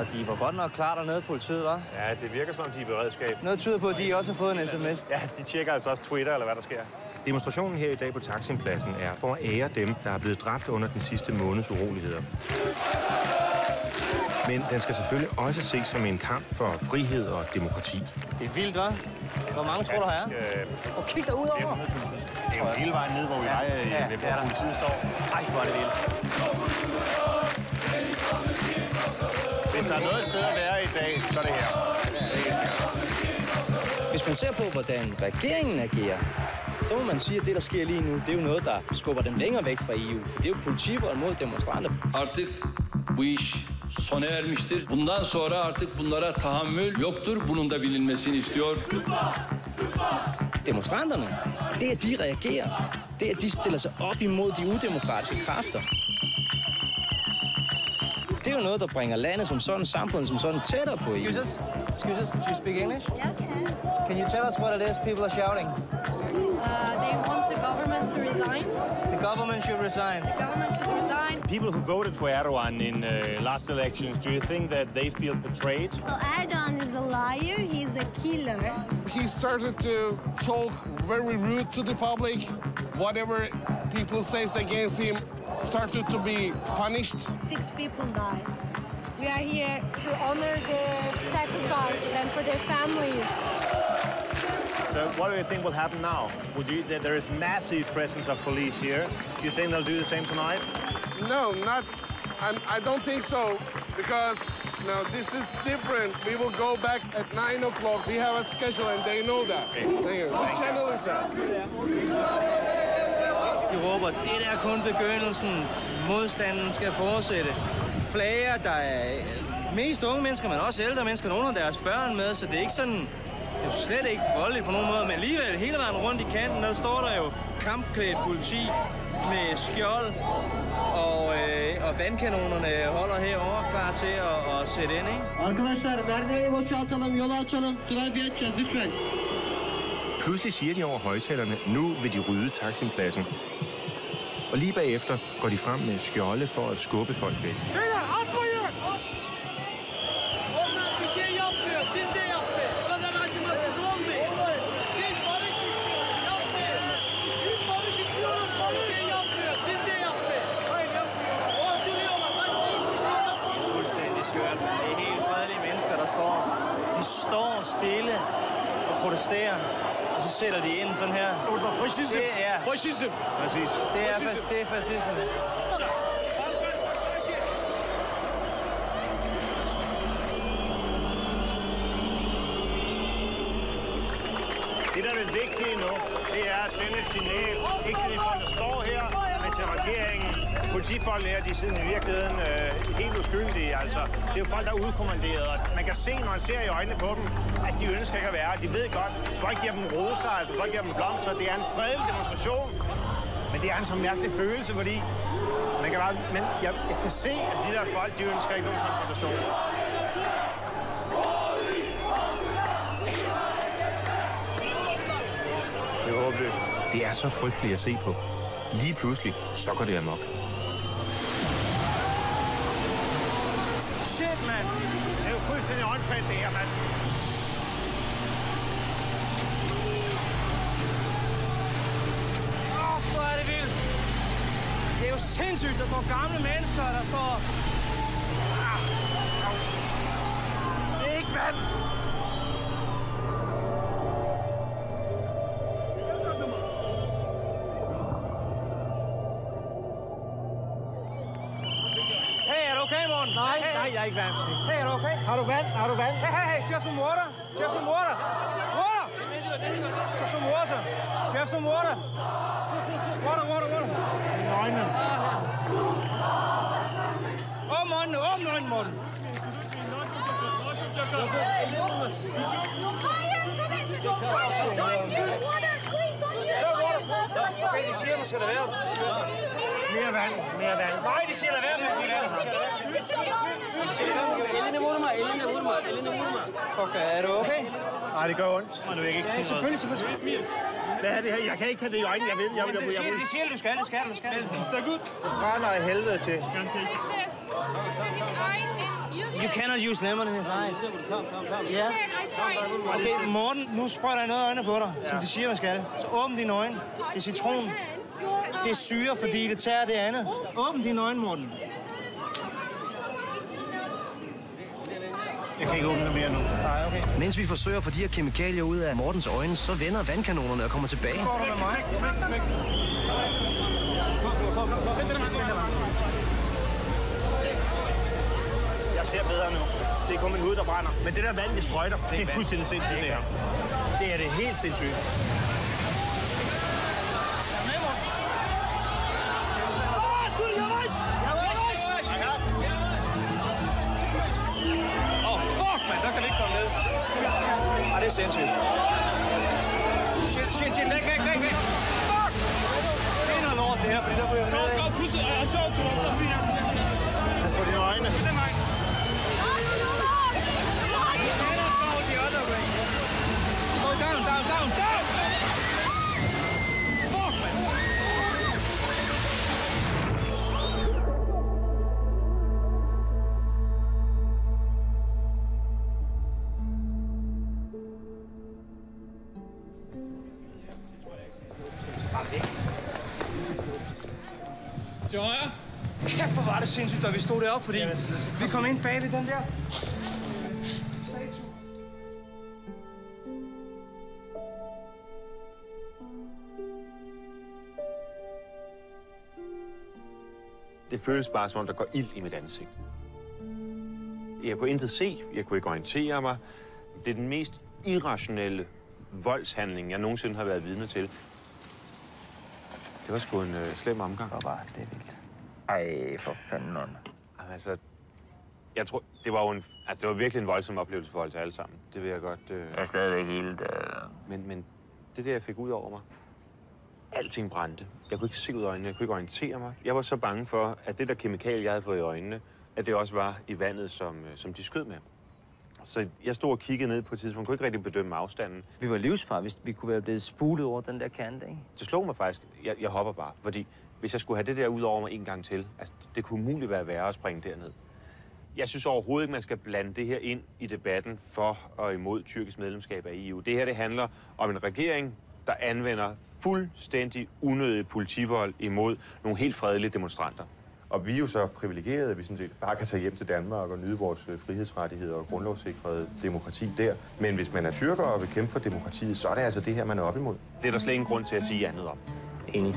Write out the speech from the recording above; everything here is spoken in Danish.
Og de var godt nok klar dernede, politiet, var. Ja, det virker som om, de er i beredskab. Noget tyder på, at de også har fået en sms. Ja, de tjekker altså også Twitter, eller hvad der sker. Demonstrationen her i dag på Taksimpladsen er for at ære dem, der er blevet dræbt under den sidste måneds uroligheder. Men den skal selvfølgelig også ses som en kamp for frihed og demokrati. Det er vildt, hva'? Hvor mange tror du, der er? Øh, Og kig derud over. 500.000. Det er jo hele vejen ned, hvor vi er, ja, er hvor der. politiet står. Ej, hvor er det vildt. Hvis der er noget sted at være i dag, så er det her. Er. Hvis man ser på, hvordan regeringen agerer, så må man sige, at det, der sker lige nu, det er jo noget, der skubber dem længere væk fra EU. For det er jo politivold mod demonstranter. Artık bu iş sona ermiştir. Bundan sonra artık bunlara tahammül yoktur. Bunun da bilinmesini istiyor. Demonstranterne, det at de reagerer, det at de stiller sig op imod de udemokratiske kræfter, det er jo noget, der bringer landet som sådan, samfundet som sådan, tættere på EU. Excuse us, excuse us, do you speak English? Yeah, can. Can you tell us what it is people are shouting? Uh, they want the government to resign. The government should resign. The government should resign. People who voted for Erdogan in uh, last elections, do you think that they feel betrayed? So Erdogan is a liar, he's a killer. he started to talk very rude to the public. Whatever people says against him started to be punished. Six people died. We are here To honor their sacrifices and for their families. So what do you think will happen now? Would you, there there is massive presence of police here. Do you think they'll do the same tonight? No, not. I, I don't think so because no, this is different. We will go back at nine o'clock. We have a schedule, and they know that. Thank you. What channel is that? De råber, det der er kun begyndelsen. Modstanden skal fortsætte. De flager, der er øh, mest unge mennesker, men også ældre mennesker, nogle af deres børn med, så det er ikke sådan... Det er jo slet ikke voldeligt på nogen måde, men alligevel hele vejen rundt i kanten, der står der jo kampklædt politi med skjold, og, øh, og vandkanonerne holder herovre klar til at, at sætte ind, ikke? Arkadaşlar merdiveni boşaltalım, yolu açalım. Trafiğe açacağız lütfen. Pludselig siger de over højtalerne, nu vil de rydde taximpladsen. Og lige bagefter går de frem med skjolde for at skubbe folk væk. Er står stille og protesterer, og så sætter de ind sådan her. Det er, Fascism! Præcis. det er, det er fascisme. Det, der er det vigtige nu, det er at sende et signal. Ikke til de folk, der står her, men til regeringen. Politifolk her, de er siden i virkeligheden øh, helt uskyldige. Altså, det er jo folk, der er udkommanderet. Og man kan se, når man ser i øjnene på dem, at de ønsker ikke at være. De ved godt, folk giver dem roser, altså folk giver dem blomster. Det er en fredelig demonstration. Men det er en så mærkelig følelse, fordi man kan bare, men jeg, jeg kan se, at de der folk, de ønsker ikke nogen konfrontation. Det er håbløst. Det er så frygteligt at se på. Lige pludselig, så går det amok. Shit, mand! Det er jo fuldstændig åndssvagt, det her, mand. Åh, oh, hvor er det vildt! Det er jo sindssygt, der står gamle mennesker, der står... Ah. Det er ikke vand! Morten? Nej, hey. nej, jeg er ikke vand. Hey, er du okay? Har du vand? Har du vand? Hey, hey, hey, do you have some water? Do you have some water? Water! Do you have some water? Do you have some water? Water, water, water. Øjnene. Åbn øjnene, åbn øjnene, Morten. Okay, de siger, man skal lade være. Mere vand, mere vand. Nej, de siger lade være med at give vand. De siger lade være. De siger lade være med at give vand. Elini vurma, elini vurma, elini vurma. Fuck, er du okay? Nej, det gør ondt. Og nu vil jeg ikke Ja, sige noget. selvfølgelig, selvfølgelig. Hvad er det her? Jeg kan ikke tage det i øjnene. Jeg ved, jeg, Men jeg, de jeg, siger, jeg, de siger, du skal, det skal, du skal. brænder af helvede til. Like this. To his eyes and use You cannot use lemon in his eyes. You Ja. can, I tried. Okay, Morten, nu sprøjter jeg noget i øjnene på dig, som de siger, man skal. Så åbn dine øjne. Det er citron. Det er syre, fordi det tager det andet. Åbn dine øjne, Morten. Jeg kan ikke åbne det mere nu. Nej, okay. Mens vi forsøger at få de her kemikalier ud af Mortens øjne, så vender vandkanonerne og kommer tilbage. Går du med mig? Jeg ser bedre nu. Det er kun min hud, der brænder. Men det der vand, det sprøjter, det er fuldstændig sindssygt, det her. Det er det helt sindssygt. Det er sindssygt. Shit, shit, shit. Væk, væk, væk, væk. Fuck! Det er noget lort, det her, fordi der ryger vi ned. Pas var det sindssygt, da vi stod deroppe, fordi vi kom ind bag ved den der statue. Det føles bare, som om der går ild i mit ansigt. Jeg kunne intet se, jeg kunne ikke orientere mig. Det er den mest irrationelle voldshandling, jeg nogensinde har været vidne til. Det var sgu en øh, slem omgang. Hvor var det vildt. Ej, for fanden, on. Altså, jeg tror, det var jo en, altså, det var virkelig en voldsom oplevelse for os alle sammen. Det vil jeg godt... Øh... Jeg er stadigvæk helt... Øh... Men, men det der, jeg fik ud over mig, alting brændte. Jeg kunne ikke se ud af øjnene, jeg kunne ikke orientere mig. Jeg var så bange for, at det der kemikalie, jeg havde fået i øjnene, at det også var i vandet, som, øh, som de skød med. Så jeg stod og kiggede ned på et tidspunkt, kunne ikke rigtig bedømme afstanden. Vi var livsfar, hvis vi kunne være blevet spulet over den der kant, ikke? Det slog mig faktisk, jeg, jeg hopper bare, fordi hvis jeg skulle have det der ud over mig en gang til, altså, det kunne umuligt være værre at springe derned. Jeg synes overhovedet ikke, man skal blande det her ind i debatten for og imod tyrkisk medlemskab af EU. Det her det handler om en regering, der anvender fuldstændig unødig politivold imod nogle helt fredelige demonstranter. Og vi er jo så privilegerede, at vi sådan set bare kan tage hjem til Danmark og nyde vores øh, frihedsrettigheder og grundlovssikrede demokrati der. Men hvis man er tyrker og vil kæmpe for demokratiet, så er det altså det her, man er op imod. Det er der slet ingen grund til at sige andet om. Enig.